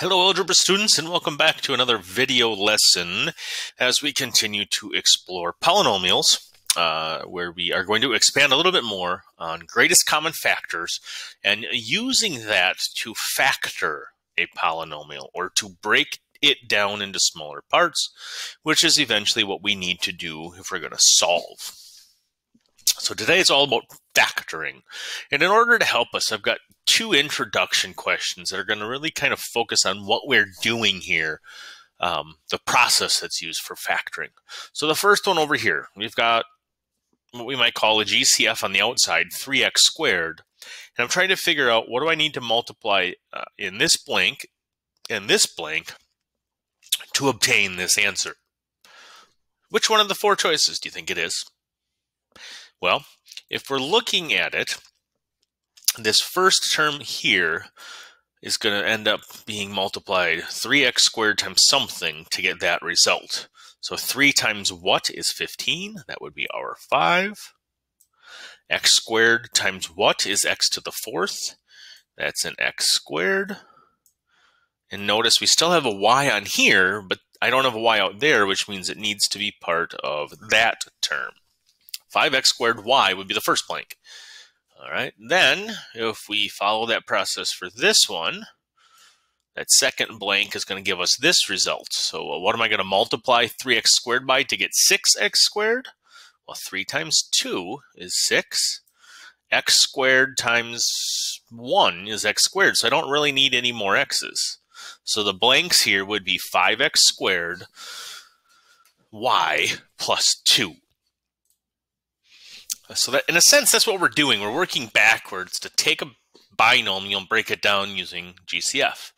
Hello, algebra students, and welcome back to another video lesson as we continue to explore polynomials, uh, where we are going to expand a little bit more on greatest common factors and using that to factor a polynomial or to break it down into smaller parts, which is eventually what we need to do if we're going to solve. So today it's all about factoring. And in order to help us, I've got two introduction questions that are going to really kind of focus on what we're doing here, um, the process that's used for factoring. So the first one over here, we've got what we might call a GCF on the outside, 3x squared. And I'm trying to figure out what do I need to multiply uh, in this blank and this blank to obtain this answer. Which one of the four choices do you think it is? Well, if we're looking at it, this first term here is going to end up being multiplied 3x squared times something to get that result. So 3 times what is 15? That would be our 5. x squared times what is x to the fourth? That's an x squared. And notice we still have a y on here, but I don't have a y out there, which means it needs to be part of that term. 5x squared y would be the first blank. All right, then if we follow that process for this one, that second blank is going to give us this result. So what am I going to multiply 3x squared by to get 6x squared? Well, 3 times 2 is 6. x squared times 1 is x squared, so I don't really need any more x's. So the blanks here would be 5x squared y plus 2. So that, in a sense, that's what we're doing. We're working backwards to take a binomial and break it down using GCF.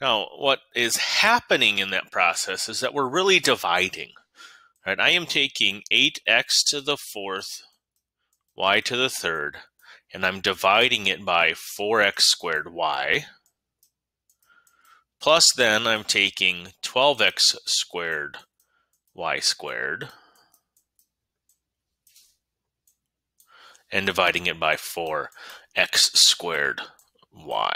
Now, what is happening in that process is that we're really dividing. Right? I am taking 8x to the fourth, y to the third, and I'm dividing it by 4x squared y. Plus then I'm taking 12x squared y squared and dividing it by 4 x squared y.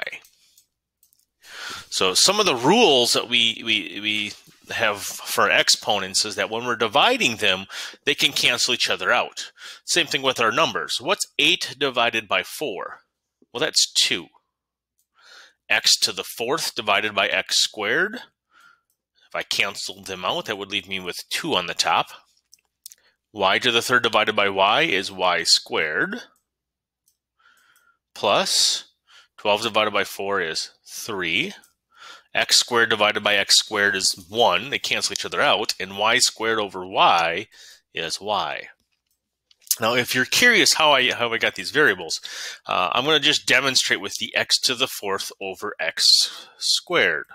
So some of the rules that we, we, we have for exponents is that when we're dividing them, they can cancel each other out. Same thing with our numbers. What's 8 divided by 4? Well, that's 2. x to the fourth divided by x squared. If I canceled them out, that would leave me with 2 on the top y to the third divided by y is y squared plus 12 divided by 4 is 3. x squared divided by x squared is 1. They cancel each other out. And y squared over y is y. Now, if you're curious how I how I got these variables, uh, I'm going to just demonstrate with the x to the fourth over x squared.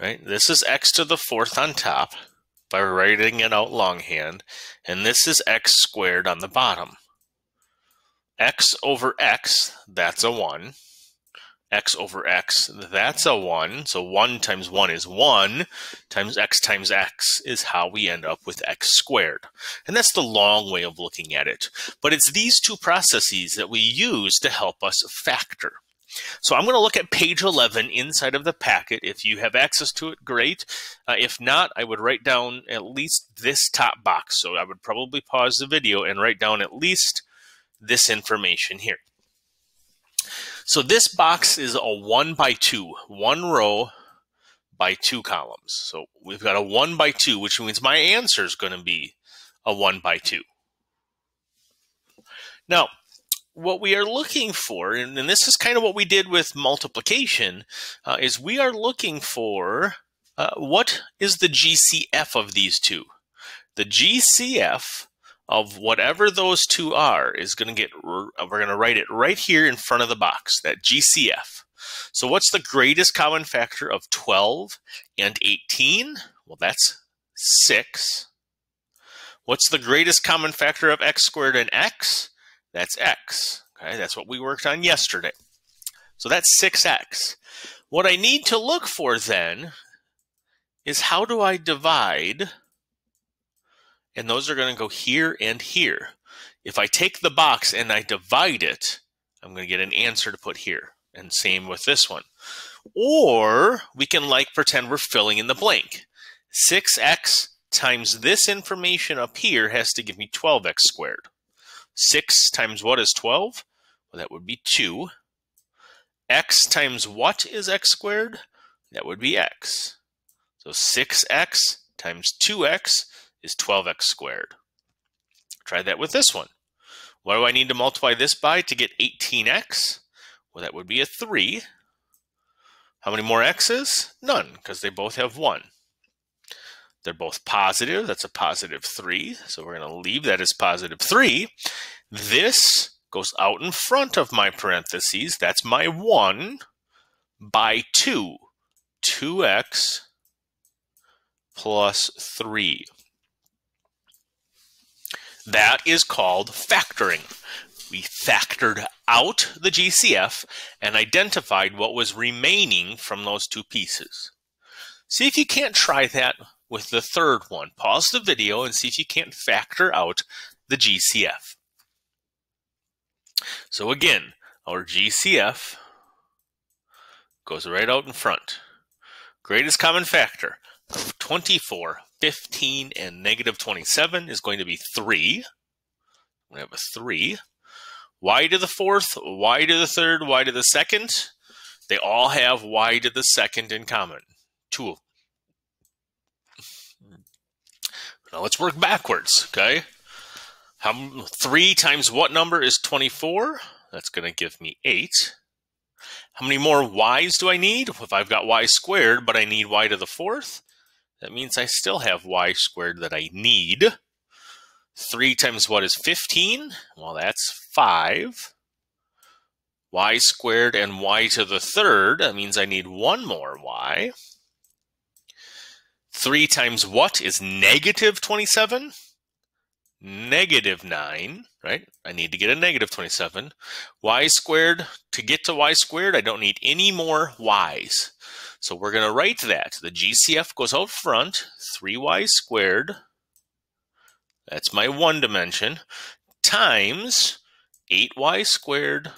Right? This is x to the fourth on top by writing it out longhand, and this is x squared on the bottom. x over x, that's a 1. x over x, that's a 1. So 1 times 1 is 1, times x times x is how we end up with x squared. And that's the long way of looking at it. But it's these two processes that we use to help us factor. So I'm going to look at page 11 inside of the packet. If you have access to it, great. Uh, if not, I would write down at least this top box. So I would probably pause the video and write down at least this information here. So this box is a one by two, one row by two columns. So we've got a one by two, which means my answer is going to be a one by two. Now, what we are looking for, and, and, this is kind of what we did with multiplication, uh, is we are looking for uh, what is the GCF of these two. The GCF of whatever those two are is going to get, we're going to write it right here in front of the box, that GCF. So what's the greatest common factor of 12 and 18? Well, that's 6. What's the greatest common factor of x squared and x? That's x. Okay, that's what we worked on yesterday. So that's 6x. What I need to look for then is how do I divide? And those are going to go here and here. If I take the box and I divide it, I'm going to get an answer to put here. And same with this one. Or we can like pretend we're filling in the blank. 6x times this information up here has to give me 12x squared. 6 times what is 12? Well, that would be 2. x times what is x squared? That would be x. So 6x times 2x is 12x squared. Try that with this one. What do I need to multiply this by to get 18x? Well, that would be a 3. How many more x's? None, because they both have 1. They're both positive. That's a positive 3. So we're going to leave that as positive 3. This goes out in front of my parentheses. That's my 1 by 2. 2x plus 3. That is called factoring. We factored out the GCF and identified what was remaining from those two pieces. See if you can't try that with the third one. Pause the video and see if you can't factor out the GCF. So again, our GCF goes right out in front. Greatest common factor of 24, 15, and negative 27 is going to be 3. We have a 3. Y to the fourth, Y to the third, Y to the second. They all have Y to the second in common. Two of Now let's work backwards, okay? How, 3 times what number is 24? That's going to give me 8. How many more y's do I need? If I've got y squared, but I need y to the fourth, that means I still have y squared that I need. 3 times what is 15? Well, that's 5. y squared and y to the third, that means I need one more y. 3 times what is negative 27? Negative 9, right? I need to get a negative 27. y squared, to get to y squared, I don't need any more y's. So we're going to write that. The GCF goes out front, 3y squared, that's my one dimension, times 8y squared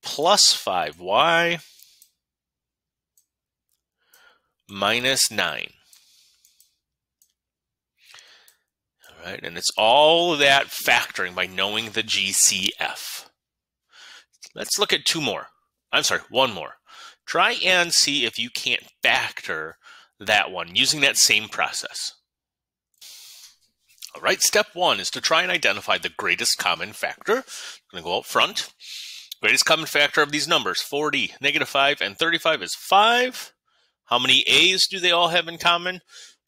plus 5y minus 9. All right, and it's all that factoring by knowing the GCF. Let's look at two more. I'm sorry, one more. Try and see if you can't factor that one using that same process. All right, step one is to try and identify the greatest common factor. I'm going to go out front. Greatest common factor of these numbers, 40, negative 5, and 35 is 5. How many A's do they all have in common?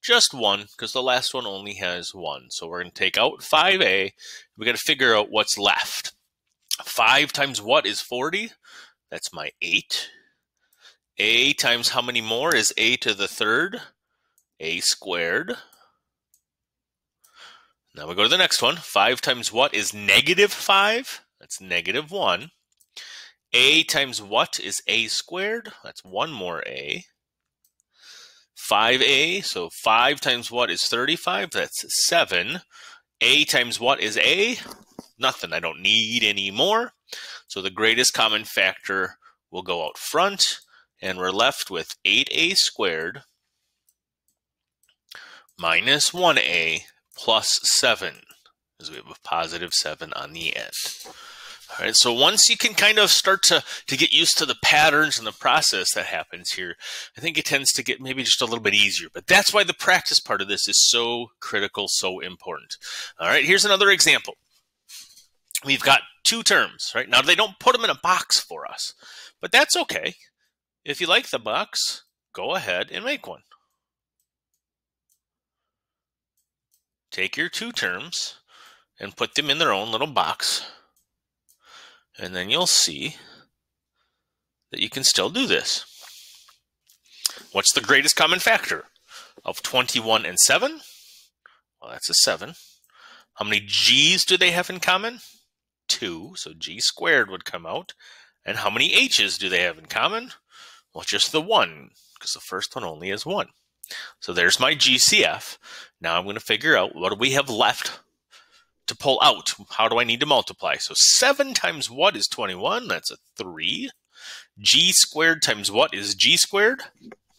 Just one, because the last one only has one. So we're going to take out 5A. we got to figure out what's left. 5 times what is 40? That's my 8. A times how many more is A to the third? A squared. Now we go to the next one. 5 times what is negative 5? That's negative 1. A times what is A squared? That's 1 more A. 5a, so 5 times what is 35? That's 7. a times what is a? Nothing. I don't need any more. So the greatest common factor will go out front, and we're left with 8a squared minus 1a plus 7, because we have a positive 7 on the end. All right, so once you can kind of start to, to get used to the patterns and the process that happens here, I think it tends to get maybe just a little bit easier. But that's why the practice part of this is so critical, so important. All right, here's another example. We've got two terms, right? Now, they don't put them in a box for us, but that's okay. If you like the box, go ahead and make one. Take your two terms and put them in their own little box. And then you'll see that you can still do this. What's the greatest common factor of 21 and 7? Well, that's a 7. How many g's do they have in common? 2, so g squared would come out. And how many h's do they have in common? Well, just the 1, because the first one only is 1. So there's my GCF. Now I'm going to figure out what do we have left to pull out, how do I need to multiply? So 7 times what is 21? That's a 3. g squared times what is g squared?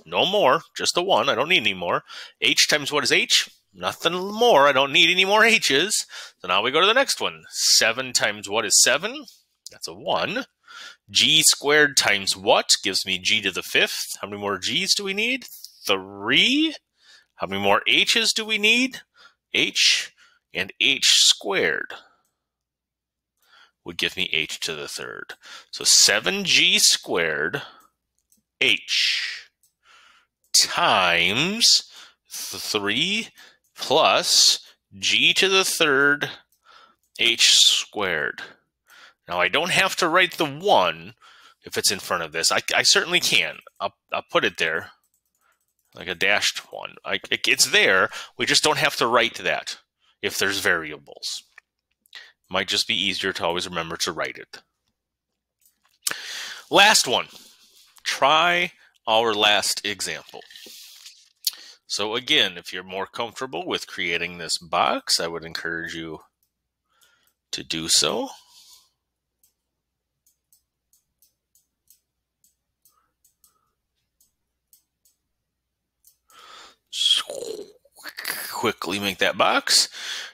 No more, just a 1. I don't need any more. h times what is h? Nothing more. I don't need any more h's. So now we go to the next one. 7 times what is 7? That's a 1. g squared times what gives me g to the fifth. How many more g's do we need? 3. How many more h's do we need? h and h squared would give me h to the third. So 7g squared h times 3 plus g to the third h squared. Now I don't have to write the 1 if it's in front of this. I, I certainly can. I'll, I'll put it there like a dashed one. I, it, it's there. We just don't have to write that if there's variables. Might just be easier to always remember to write it. Last one. Try our last example. So again, if you're more comfortable with creating this box, I would encourage you to do so. quickly make that box.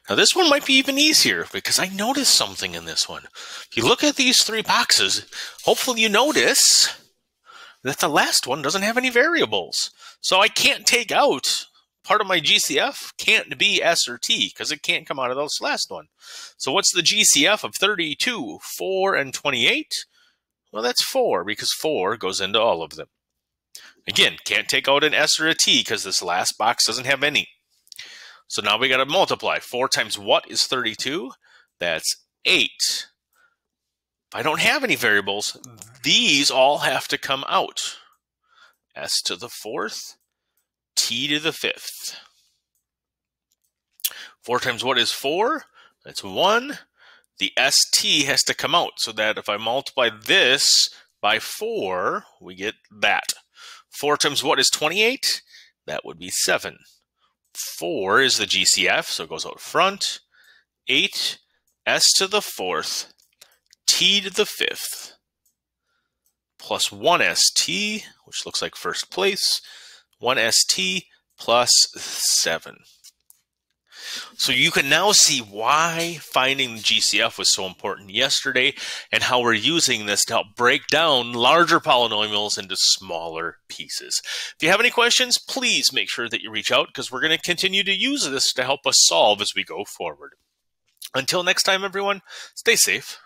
Now this one might be even easier because I noticed something in this one. If you look at these three boxes, hopefully you notice that the last one doesn't have any variables. So I can't take out part of my GCF can't be S or T because it can't come out of this last one. So what's the GCF of 32, 4, and 28? Well, that's 4 because 4 goes into all of them. Again, can't take out an S or a T because this last box doesn't have any. So now we got to multiply. 4 times what is 32? That's 8. If I don't have any variables, these all have to come out. S to the fourth, T to the fifth. 4 times what is 4? That's 1. The ST has to come out so that if I multiply this by 4, we get that. 4 times what is 28? That would be 7. 4 is the GCF, so it goes out front. 8, S to the fourth, T to the fifth, plus 1 ST, which looks like first place, 1 ST plus 7. So you can now see why finding the GCF was so important yesterday and how we're using this to help break down larger polynomials into smaller pieces. If you have any questions, please make sure that you reach out because we're going to continue to use this to help us solve as we go forward. Until next time, everyone, stay safe